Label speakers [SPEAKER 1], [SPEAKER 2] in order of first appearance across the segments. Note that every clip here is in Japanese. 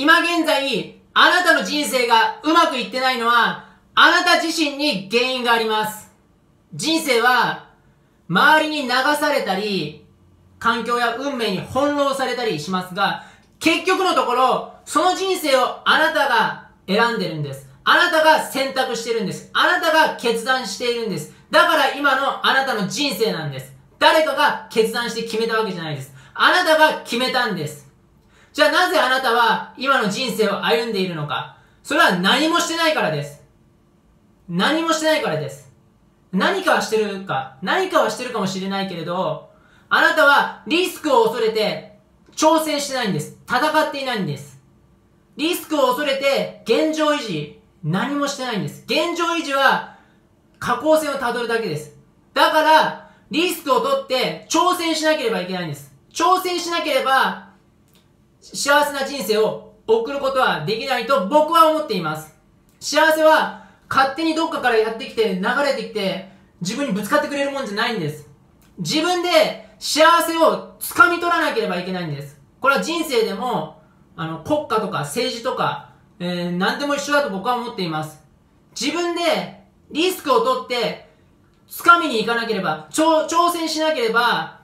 [SPEAKER 1] 今現在、あなたの人生がうまくいってないのは、あなた自身に原因があります。人生は、周りに流されたり、環境や運命に翻弄されたりしますが、結局のところ、その人生をあなたが選んでるんです。あなたが選択してるんです。あなたが決断しているんです。だから今のあなたの人生なんです。誰かが決断して決めたわけじゃないです。あなたが決めたんです。じゃあなぜあなたは今の人生を歩んでいるのかそれは何もしてないからです。何もしてないからです。何かはしてるか、何かはしてるかもしれないけれど、あなたはリスクを恐れて挑戦してないんです。戦っていないんです。リスクを恐れて現状維持、何もしてないんです。現状維持は下降線をたどるだけです。だから、リスクを取って挑戦しなければいけないんです。挑戦しなければ、幸せな人生を送ることはできないと僕は思っています。幸せは勝手にどっかからやってきて流れてきて自分にぶつかってくれるもんじゃないんです。自分で幸せを掴み取らなければいけないんです。これは人生でも、あの、国家とか政治とか、えー、何でも一緒だと僕は思っています。自分でリスクを取って、掴みに行かなければ、挑戦しなければ、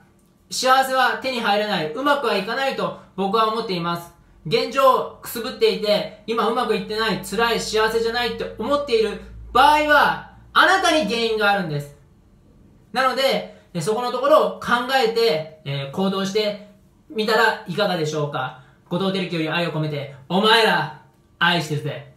[SPEAKER 1] 幸せは手に入らない、うまくはいかないと僕は思っています。現状をくすぶっていて、今うまくいってない、辛い、幸せじゃないって思っている場合は、あなたに原因があるんです。なので、そこのところを考えて、えー、行動してみたらいかがでしょうか。後藤輝樹より愛を込めて、お前ら、愛してるぜ。